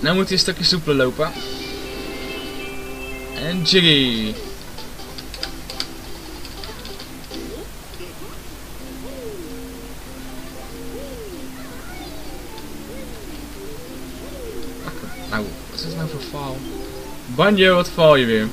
Nou moet hij een stukje soepeler lopen. En Jiggy. Nou, wat is dit nou voor faal? Banjo, wat val je weer?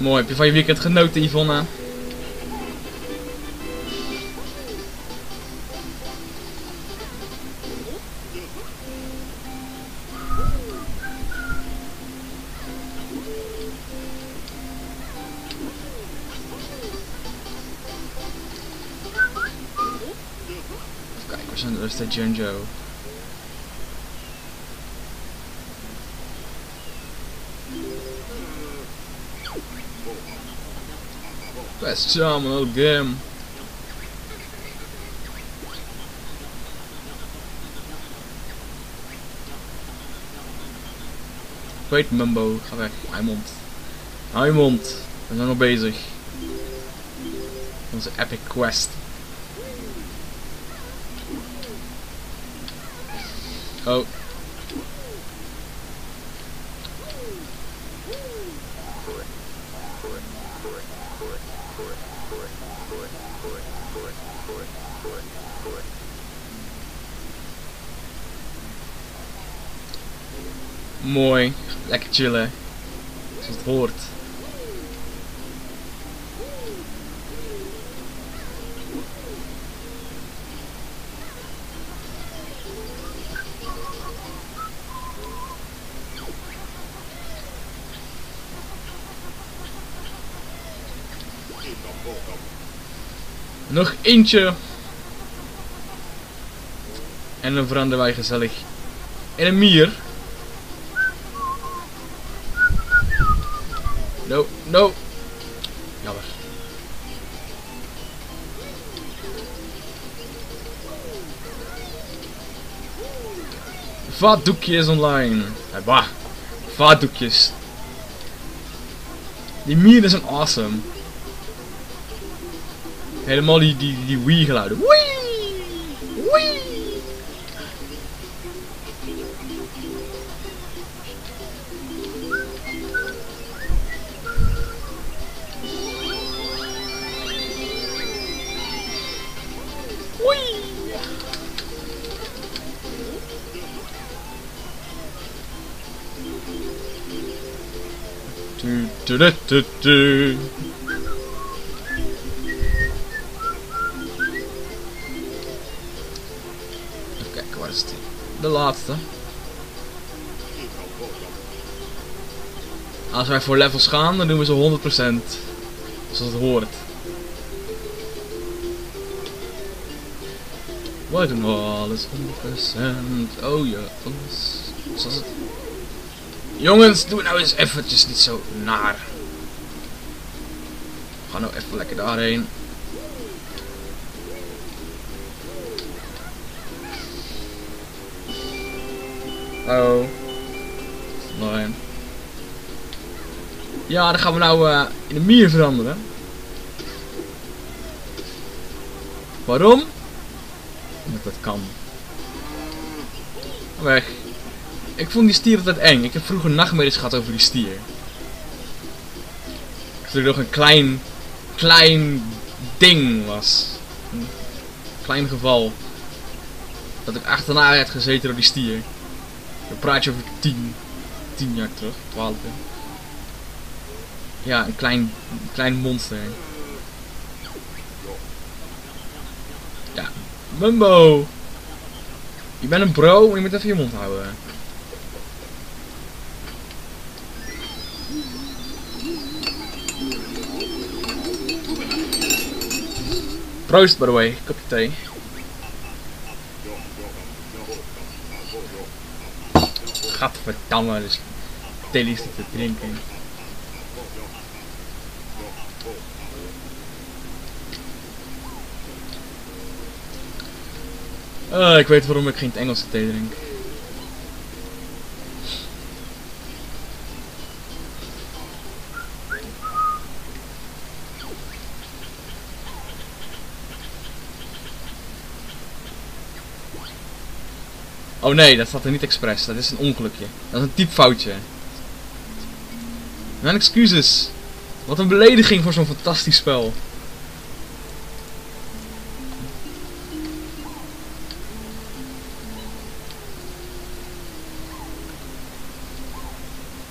Mooi, heb je van je weekend genoten, Yvonne? Kijken, waar zijn de rest Jen en Joe? a little game. Wait, Mumbo, ga weg. Je mond. Hou je mond. We zijn nog bezig. Onze epic quest. Oh. Mooi. Lekker chillen. Zoals het hoort. Nog eentje. En dan veranderen wij gezellig in een mier. No, no. Jammer. Vaatdoekjes online. Eh, bah. Vaatdoekjes. Die mieren zijn awesome. Helemaal die, die, die Wii geluiden. Wii! Wii! Even kijken, waar is het? De laatste. Als wij voor levels gaan, dan doen we ze 100%. Zoals het hoort. Wij doen alles 100%. Oh ja, alles. Zoals het... Jongens, doe nou eens eventjes niet zo naar. Ga nou even lekker daarheen. Oh. Nee. Ja, dan gaan we nou eh, in een mier veranderen. Waarom? Omdat dat kan. Weg. Ik vond die stier altijd eng. Ik heb vroeger nachtmerries gehad over die stier. Toen ik nog een klein, klein ding was. Een klein geval. Dat ik achterna had gezeten door die stier. Dan praat je over 10, 10 jaar terug, 12 jaar. Ja, een klein, een klein monster. Ja, Mumbo! Je bent een bro, maar je moet even je mond houden. Proost, by the way. Kopje thee. Gadverdamme, dus thee niet te drinken. Ah, ik weet waarom ik geen Engelse thee drink. Oh nee, dat staat er niet expres. Dat is een ongelukje. Dat is een typfoutje. Mijn excuses. Wat een belediging voor zo'n fantastisch spel.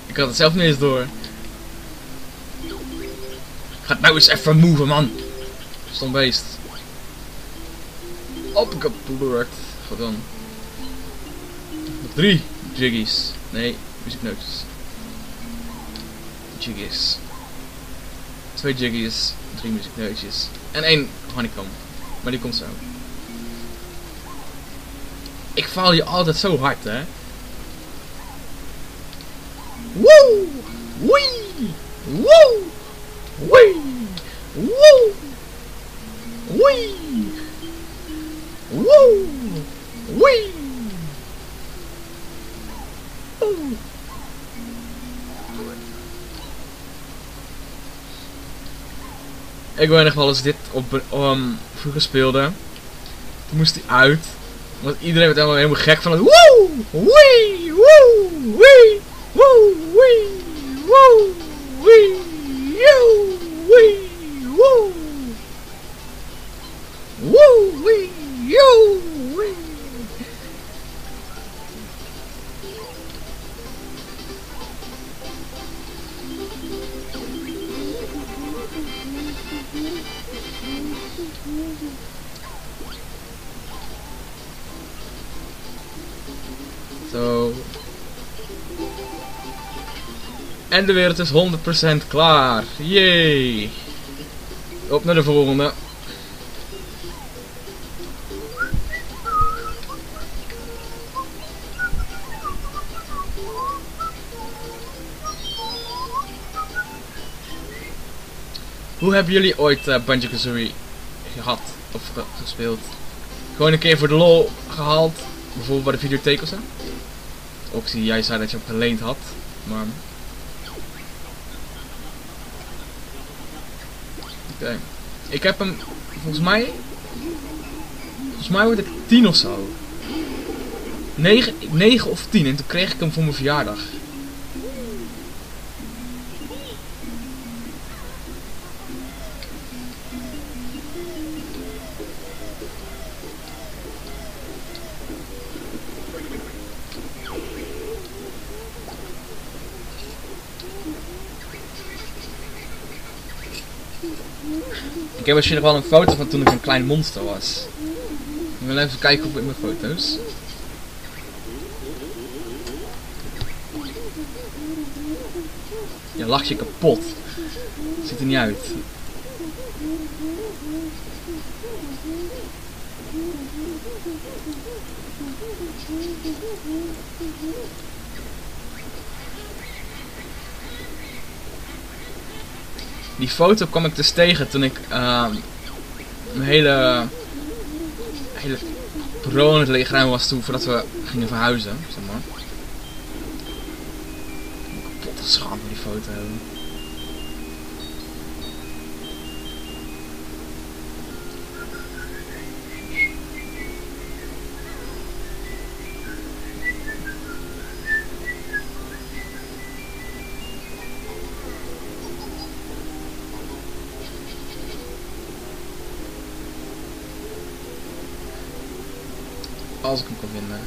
Ik had het zelf niet eens door. Ga nou eens even move, man. Stom beest. Opgeplukt. Goed dan. Drie jiggies. Nee, muzieknootjes. Jiggies. Twee jiggies. Drie muzieknootjes. En één honeycomb. Maar die komt zo. Ik faal je altijd zo hard, hè. Woe! Wee! Woe! Wee! Woe! Wee! Woe! Wee! Oeh. Ik weet nog wel eens dit op um, vroeger speelde. Toen moest hij uit. Want iedereen werd helemaal, helemaal gek van het woe! Wee! Woe! Wee! Woe! Wee! Woe! Wee! Yo! Wee! Zo. En de wereld is 100% klaar. Yay. Op naar de volgende. Hoe hebben jullie ooit uh, Banjo-Kazooie gehad of ge gespeeld? Gewoon een keer voor de lol gehaald, bijvoorbeeld bij de videotheek of zo? Jij zei dat je hem geleend had, maar... Oké. Ik heb hem, volgens mij... Volgens mij word ik 10 of zo. 9, 9 of 10 en toen kreeg ik hem voor mijn verjaardag. Ik heb misschien nog wel een foto van toen ik een klein monster was. Ik wil even kijken in mijn foto's. Je lacht je kapot. Ziet er niet uit. Die foto kwam ik dus tegen toen ik uh, een hele, hele leegruimen was toen voordat we gingen verhuizen, zeg maar. Kapot die foto hebben. Als ik hem kan vinden.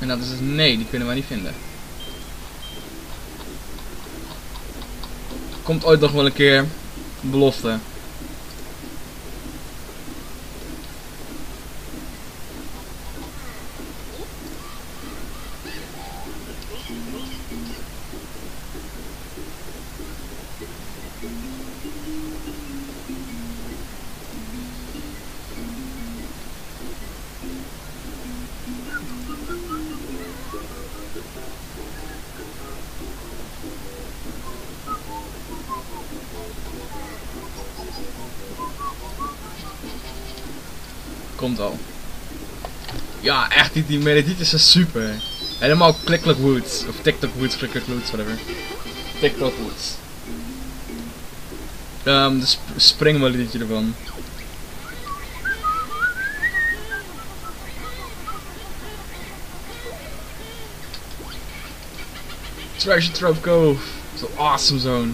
En dat is dus nee, die kunnen wij niet vinden. Komt ooit nog wel een keer belofte. komt al. Ja, echt, die, die is zijn super. Helemaal Clicklock Woods. Of TikTok Woods, Clicklock Woods, whatever. TikTok Woods. ehm de sp ervan. Treasure Trove Cove. Zo awesome zone.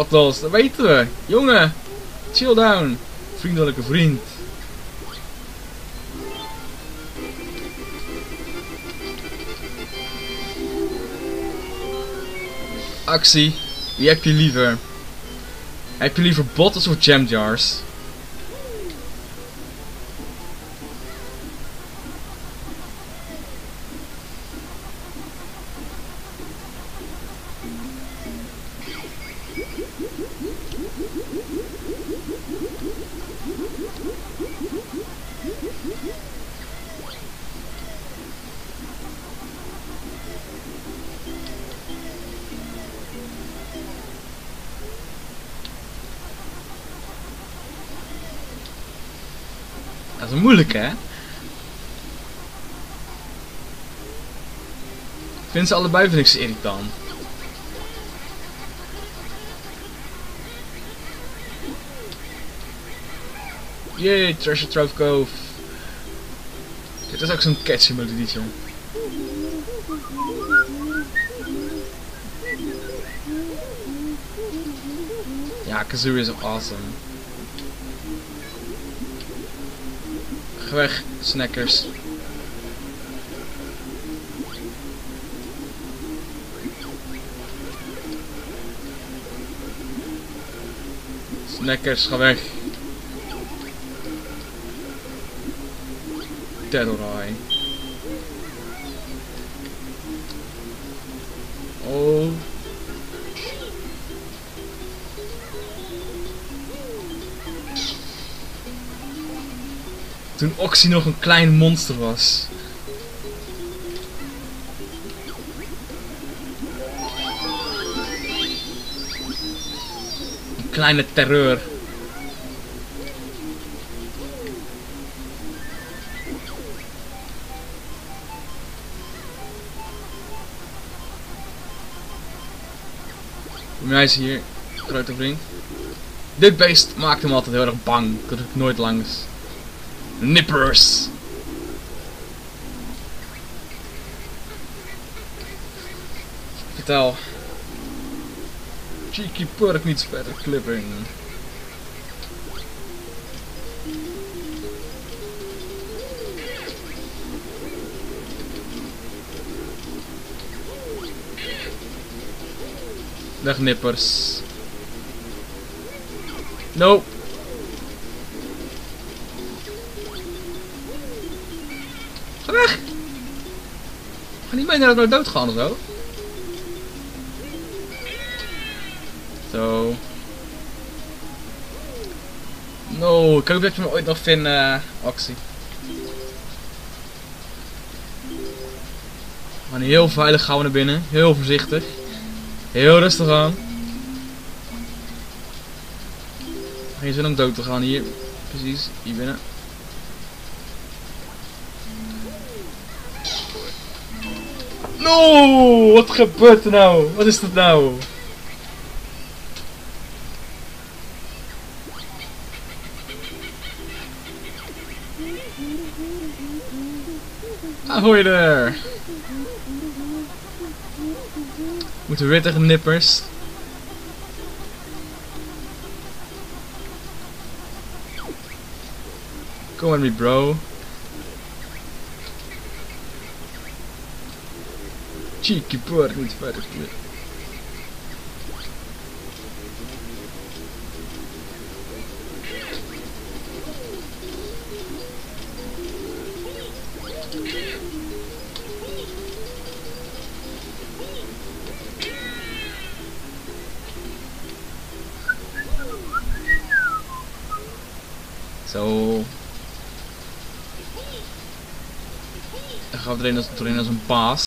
Wat los, dat weten we. Jongen, chill down. Vriendelijke vriend. Actie. Wie heb je liever? Heb je liever bottles of jam jars? Dat is moeilijk hè? Ik vind ze allebei vind ik ze irritant. Yay, Treasure Trove Cove. Dit is ook zo'n catchy melodietje. Ja, Kazoo is awesome. Ga weg, snackers. Snackers, ga weg. Terror Eye. Oh. Toen Oxy nog een klein monster was. Een kleine terreur. Hij is hier, grote vriend. Dit beest maakt hem altijd heel erg bang. Dat ik nooit langs. Nippers. Vertel. Cheeky Purk niet verder clipping. Dag nippers. Nope. Ga niet mee naar dat dood gaan of zo. Zo. No, ik hoop dat je me ooit nog vindt, uh, actie. Gaan heel veilig gaan we naar binnen. Heel voorzichtig. Heel rustig aan. Geen zin om dood te gaan hier. Precies, hier binnen. No, wat gebeurt er nou? Wat is dat nou? Ahoy daar! Moeten we weer tegen nippers? Come with me bro. Cheeky bird niet verder. Zo. We erin als, erin als een paas.